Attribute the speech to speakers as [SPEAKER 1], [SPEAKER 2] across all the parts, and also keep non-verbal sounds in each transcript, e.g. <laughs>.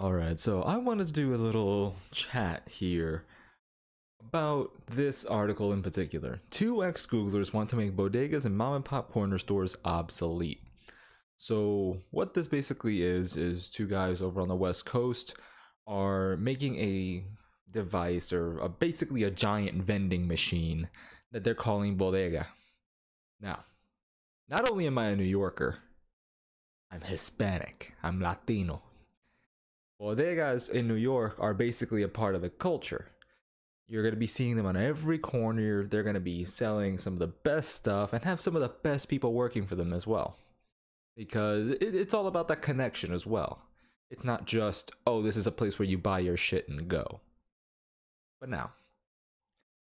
[SPEAKER 1] Alright, so I wanted to do a little chat here about this article in particular. Two ex Googlers want to make bodegas and mom and pop corner stores obsolete. So, what this basically is, is two guys over on the West Coast are making a device or a, basically a giant vending machine that they're calling bodega. Now, not only am I a New Yorker, I'm Hispanic, I'm Latino. Bodegas in New York are basically a part of the culture. You're going to be seeing them on every corner. They're going to be selling some of the best stuff and have some of the best people working for them as well. Because it, it's all about that connection as well. It's not just, oh, this is a place where you buy your shit and go. But now,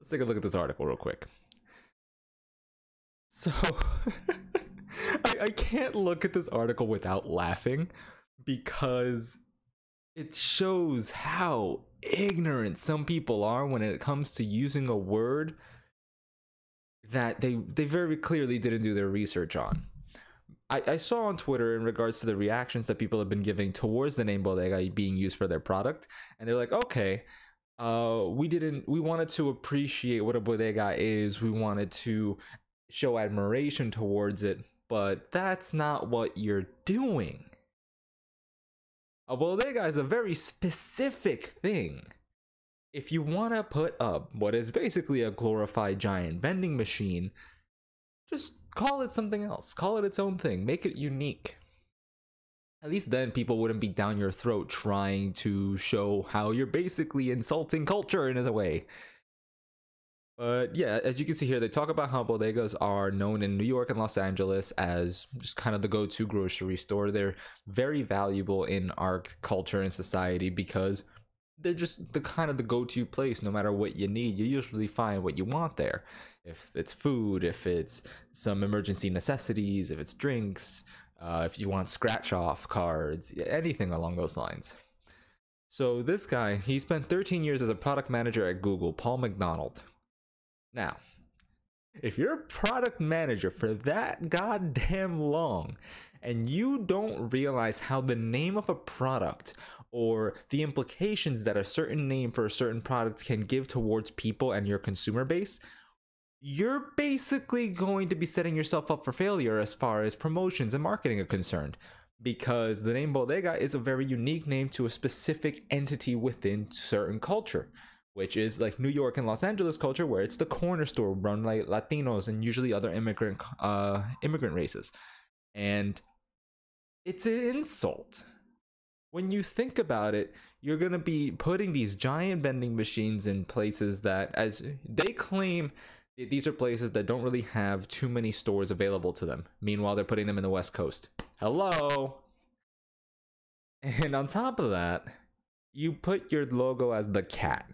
[SPEAKER 1] let's take a look at this article real quick. So, <laughs> I, I can't look at this article without laughing because it shows how ignorant some people are when it comes to using a word that they they very clearly didn't do their research on. I, I saw on Twitter in regards to the reactions that people have been giving towards the name bodega being used for their product, and they're like, okay, uh, we didn't we wanted to appreciate what a bodega is, we wanted to show admiration towards it, but that's not what you're doing. A bodega is a very specific thing. If you want to put up what is basically a glorified giant vending machine, just call it something else. Call it its own thing. Make it unique. At least then people wouldn't be down your throat trying to show how you're basically insulting culture in a way. But yeah, as you can see here, they talk about how bodegas are known in New York and Los Angeles as just kind of the go to grocery store. They're very valuable in our culture and society because they're just the kind of the go to place. No matter what you need, you usually find what you want there. If it's food, if it's some emergency necessities, if it's drinks, uh, if you want scratch off cards, anything along those lines. So, this guy, he spent 13 years as a product manager at Google, Paul McDonald. Now, if you're a product manager for that goddamn long and you don't realize how the name of a product or the implications that a certain name for a certain product can give towards people and your consumer base, you're basically going to be setting yourself up for failure as far as promotions and marketing are concerned. Because the name Bodega is a very unique name to a specific entity within certain culture which is like New York and Los Angeles culture, where it's the corner store run like Latinos and usually other immigrant uh, immigrant races, and it's an insult. When you think about it, you're gonna be putting these giant vending machines in places that, as they claim, these are places that don't really have too many stores available to them. Meanwhile, they're putting them in the West Coast. Hello. And on top of that, you put your logo as the cat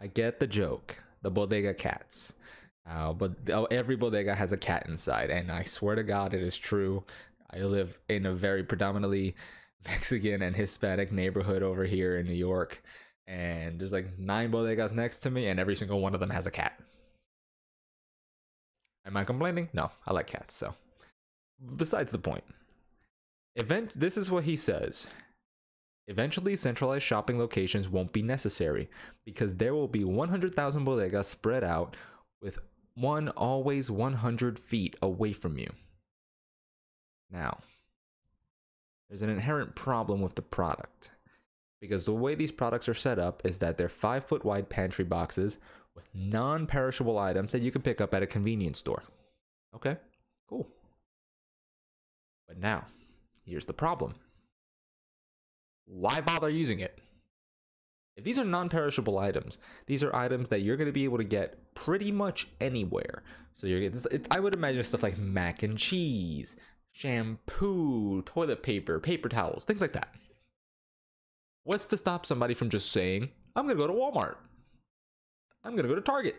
[SPEAKER 1] I get the joke, the bodega cats. Uh, but every bodega has a cat inside, and I swear to God, it is true. I live in a very predominantly <laughs> Mexican and Hispanic neighborhood over here in New York, and there's like nine bodegas next to me, and every single one of them has a cat. Am I complaining? No, I like cats. So, besides the point, event. This is what he says. Eventually, centralized shopping locations won't be necessary because there will be 100,000 bodegas spread out with one always 100 feet away from you. Now, there's an inherent problem with the product because the way these products are set up is that they're 5 foot wide pantry boxes with non perishable items that you can pick up at a convenience store. Okay, cool. But now, here's the problem why bother using it? If these are non perishable items, these are items that you're going to be able to get pretty much anywhere. So you're it, I would imagine stuff like mac and cheese, shampoo, toilet paper, paper towels, things like that. What's to stop somebody from just saying, I'm going to go to Walmart? I'm going to go to Target.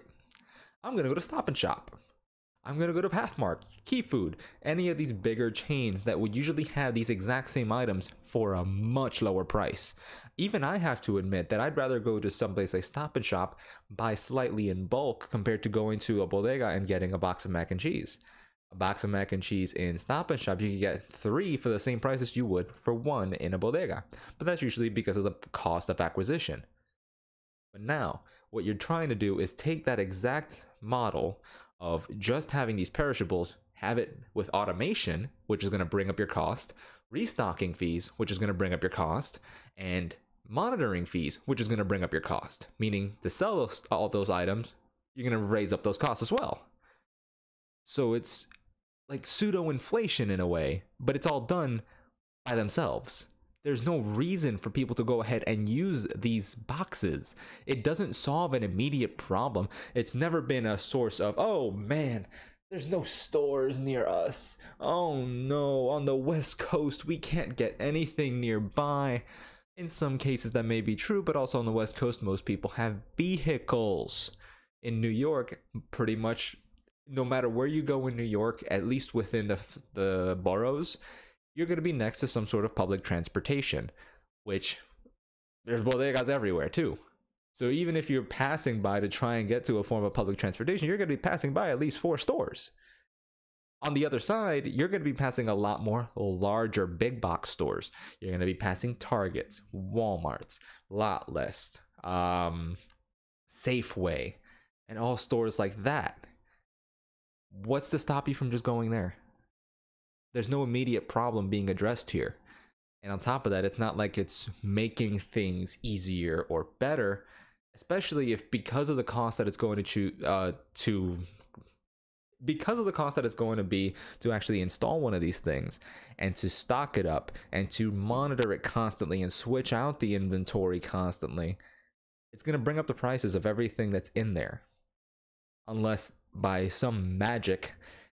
[SPEAKER 1] I'm going to go to Stop and Shop. I'm going to go to Pathmark, Key Food, any of these bigger chains that would usually have these exact same items for a much lower price. Even I have to admit that I'd rather go to someplace like Stop and Shop, buy slightly in bulk compared to going to a bodega and getting a box of mac and cheese. a box of mac and cheese in Stop and Shop, you can get three for the same price as you would for one in a bodega. But that's usually because of the cost of acquisition. But now, what you're trying to do is take that exact model of just having these perishables, have it with automation, which is going to bring up your cost, restocking fees, which is going to bring up your cost, and monitoring fees, which is going to bring up your cost. Meaning, to sell those, all those items, you're going to raise up those costs as well. So it's like pseudo inflation in a way, but it's all done by themselves. There's no reason for people to go ahead and use these boxes. It doesn't solve an immediate problem. It's never been a source of, oh man, there's no stores near us. Oh no, on the West Coast, we can't get anything nearby. In some cases, that may be true, but also on the West Coast, most people have vehicles. In New York, pretty much no matter where you go in New York, at least within the, the boroughs, you're going to be next to some sort of public transportation, which there's bodegas everywhere too. So even if you're passing by to try and get to a form of public transportation, you're going to be passing by at least four stores. On the other side, you're going to be passing a lot more larger big box stores. You're going to be passing Targets, Walmarts, Lot List, um, Safeway, and all stores like that what's to stop you from just going there? There's no immediate problem being addressed here. And on top of that, it's not like it's making things easier or better, especially if because of the cost that it's going to choose uh, to because of the cost that it's going to be to actually install one of these things and to stock it up and to monitor it constantly and switch out the inventory constantly, it's going to bring up the prices of everything that's in there. Unless by some magic,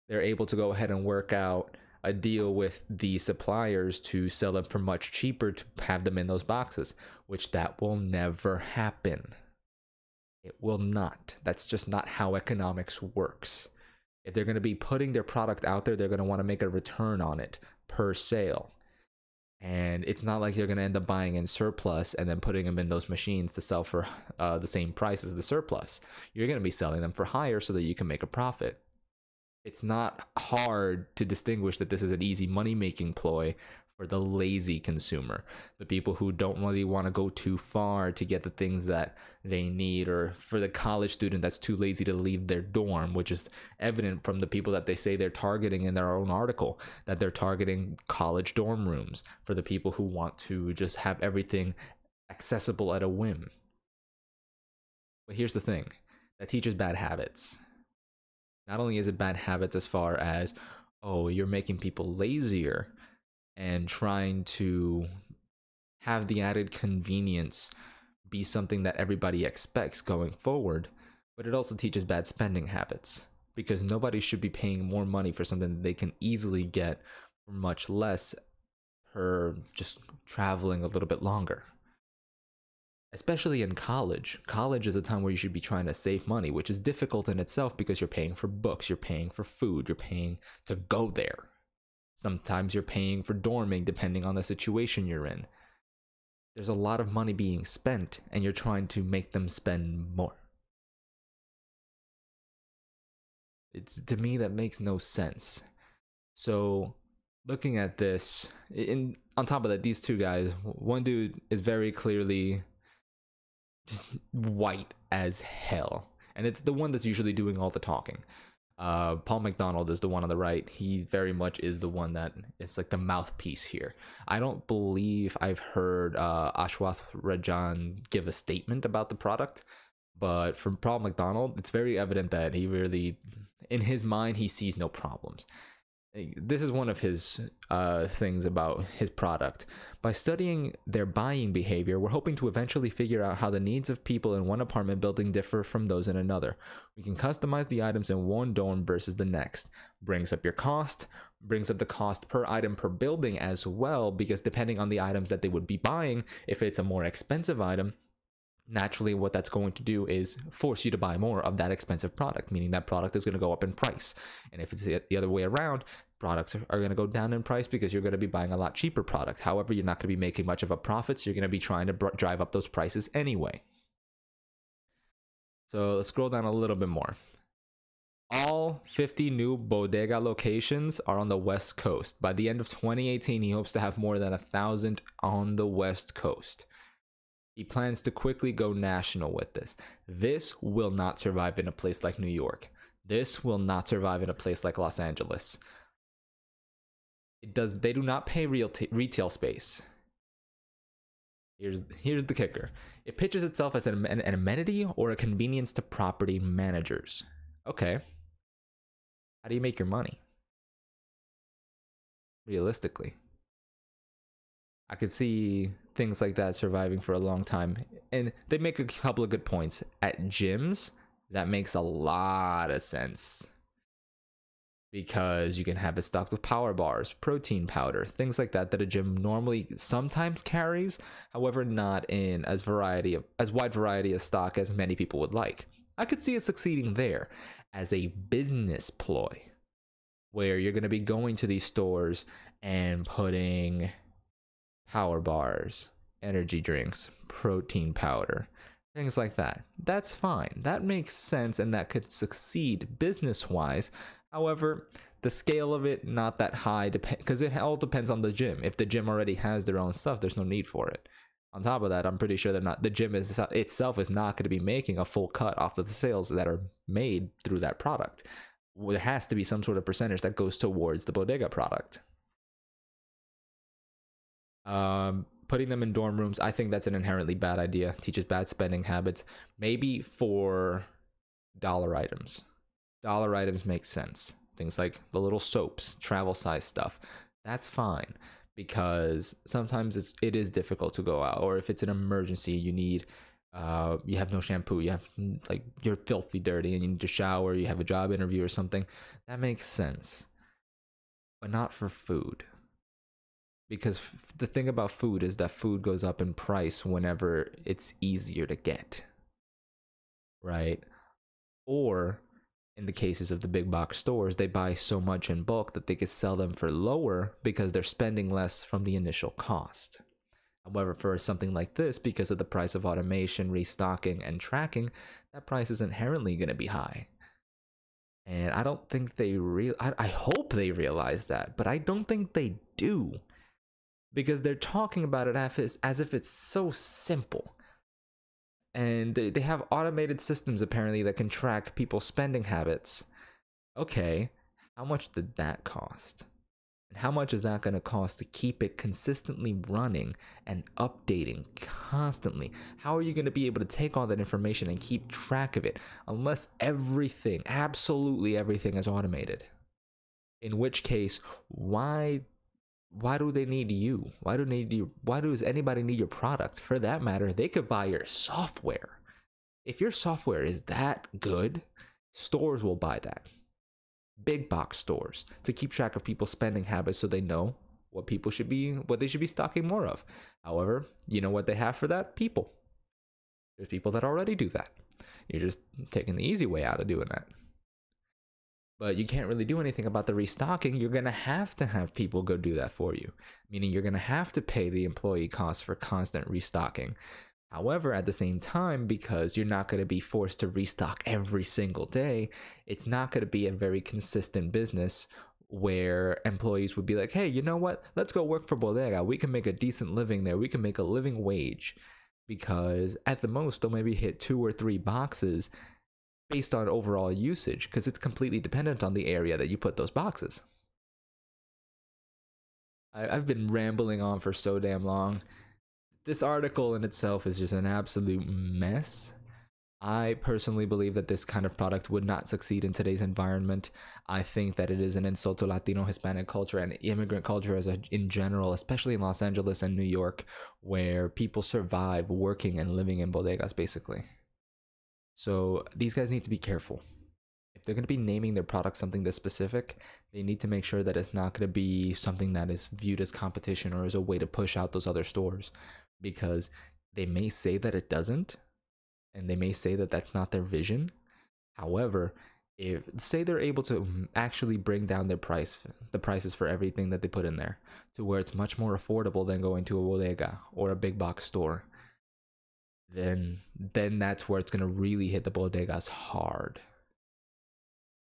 [SPEAKER 1] they're able to go ahead and work out a deal with the suppliers to sell them for much cheaper to have them in those boxes, which that will never happen. It will not. That's just not how economics works. If they're going to be putting their product out there, they're going to want to make a return on it per sale. And it's not like they're going to end up buying in surplus and then putting them in those machines to sell for uh, the same price as the surplus. You're going to be selling them for higher so that you can make a profit. It's not hard to distinguish that this is an easy money making ploy for the lazy consumer, the people who don't really want to go too far to get the things that they need, or for the college student that's too lazy to leave their dorm, which is evident from the people that they say they're targeting in their own article, that they're targeting college dorm rooms for the people who want to just have everything accessible at a whim. But here's the thing that teaches bad habits. Not only is it bad habits as far as, oh, you're making people lazier and trying to have the added convenience be something that everybody expects going forward, but it also teaches bad spending habits because nobody should be paying more money for something that they can easily get for much less per just traveling a little bit longer. Especially in college. College is a time where you should be trying to save money, which is difficult in itself because you're paying for books, you're paying for food, you're paying to go there. Sometimes you're paying for dorming depending on the situation you're in. There's a lot of money being spent, and you're trying to make them spend more. It's to me that makes no sense. So, looking at this, in on top of that, these two guys, one dude is very clearly white as hell, and it's the one that's usually doing all the talking. Uh, Paul McDonald is the one on the right. He very much is the one that is like the mouthpiece here. I don't believe I've heard uh, Ashwath Rajan give a statement about the product, but from Paul McDonald, it's very evident that he really, in his mind, he sees no problems this is one of his uh, things about his product. By studying their buying behavior, we're hoping to eventually figure out how the needs of people in one apartment building differ from those in another. We can customize the items in one dorm versus the next. Brings up your cost, brings up the cost per item per building as well, because depending on the items that they would be buying, if it's a more expensive item, naturally what that's going to do is force you to buy more of that expensive product meaning that product is going to go up in price and if it's the other way around products are, going to go down in price because you're going to be buying a lot cheaper product however you're not going to be making much of a profit so you're going to be trying to drive up those prices anyway so let's scroll down a little bit more All 50 new bodega locations are on the West Coast. By the end of 2018, he hopes to have more than a thousand on the West Coast. He plans to quickly go national with this. This will not survive in a place like New York. This will not survive in a place like Los Angeles. It does they do not pay real retail space. Here's here's the kicker. It pitches itself as an, an amenity or a convenience to property managers. Okay. How do you make your money? Realistically. I could see things like that surviving for a long time. And they make a couple of good points. At gyms, that makes a lot of sense because you can have it stocked with power bars, protein powder, things like that that a gym normally sometimes carries, however not in as variety of as wide variety of stock as many people would like. I could see it succeeding there as a business ploy where you're going to be going to these stores and putting power bars, energy drinks, protein powder, things like that. That's fine. That makes sense and that could succeed business wise. However, the scale of it not that high because it all depends on the gym. If the gym already has their own stuff, there's no need for it. On top of that, I'm pretty sure they're not the gym is, itself is not going to be making a full cut off of the sales that are made through that product. There has to be some sort of percentage that goes towards the bodega product. Um, putting them in dorm rooms, I think that's an inherently bad idea. Teaches bad spending habits. Maybe for dollar items. Dollar items make sense. Things like the little soaps, travel size stuff. That's fine because sometimes it's, it is difficult to go out or if it's an emergency you need uh, you have no shampoo you have like you're filthy dirty and you need to shower you have a job interview or something that makes sense but not for food because f- the thing about food is that food goes up in price whenever it's easier to get right or in the cases of the big box stores, they buy so much in bulk that they could sell them for lower because they're spending less from the initial cost. However, for something like this, because of the price of automation, restocking, and tracking, that price is inherently going to be high. And I don't think they real. I, I hope they realize that, but I don't think they do, because they're talking about it as, if it's so simple and they, they have automated systems apparently that can track people's spending habits. Okay, how much did that cost? And how much is that going to cost to keep it consistently running and updating constantly? How are you going to be able to take all that information and keep track of it unless everything, absolutely everything, is automated? In which case, why why do they need you? Why do they need you? Why does anybody need your product? For that matter, they could buy your software. If your software is that good, stores will buy that. Big box stores to keep track of people's spending habits so they know what people should be what they should be stocking more of. However, you know what they have for that? People. There's people that already do that. You're just taking the easy way out of doing that but you can't really do anything about the restocking. You're going to have to have people go do that for you, meaning you're going to have to pay the employee costs for constant restocking. However, at the same time, because you're not going to be forced to restock every single day, it's not going to be a very consistent business where employees would be like, hey, you know what? Let's go work for Bodega. We can make a decent living there. We can make a living wage. Because at the most, they'll maybe hit two or three boxes based on overall usage because it's completely dependent on the area that you put those boxes. I, have been rambling on for so damn long. This article in itself is just an absolute mess. I personally believe that this kind of product would not succeed in today's environment. I think that it is an insult to Latino, Hispanic culture, and immigrant culture as a, in general, especially in Los Angeles and New York, where people survive working and living in bodegas, basically. So these guys need to be careful. If they're going to be naming their product something this specific, they need to make sure that it's not going to be something that is viewed as competition or as a way to push out those other stores because they may say that it doesn't and they may say that that's not their vision. However, if say they're able to actually bring down their price the prices for everything that they put in there to where it's much more affordable than going to a bodega or a big box store then then that's where it's gonna really hit the bodegas hard.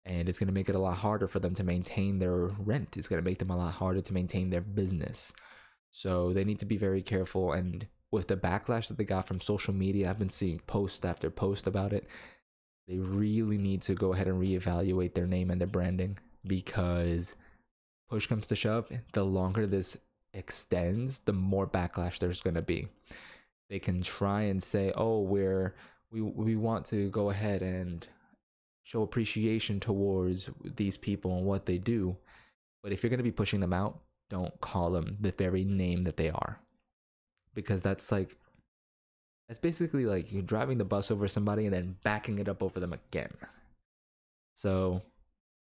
[SPEAKER 1] and it's going to make it a lot harder for them to maintain their rent. It's going to make them a lot harder to maintain their business. So they need to be very careful. And with the backlash that they got from social media, I've been seeing post after post about it. They really need to go ahead and reevaluate their name and their branding because push comes to shove, the longer this extends, the more backlash there's going to be. They can try and say, "Oh, we're we we want to go ahead and show appreciation towards these people and what they do. But if you're going to be pushing them out, don't call them the very name that they are. Because that's like, that's basically like you're driving the bus over somebody and then backing it up over them again. So,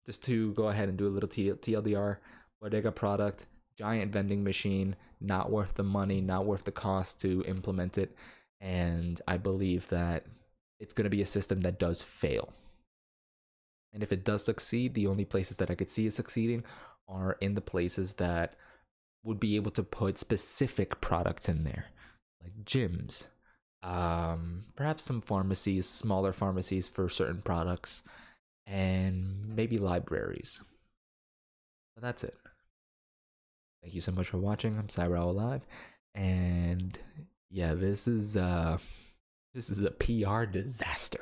[SPEAKER 1] just to go ahead and do a little TLDR, Bodega product, giant vending machine, not worth the money, not worth the cost to implement it. And I believe that it's going to be a system that does fail. And if it does succeed, the only places that I could see it succeeding are in the places that would be able to put specific products in there, like gyms, um, perhaps some pharmacies, smaller pharmacies for certain products, and maybe libraries. But that's it. Thank you so much for watching. I'm CyberOwl Live, and yeah, this is uh, this is a PR disaster.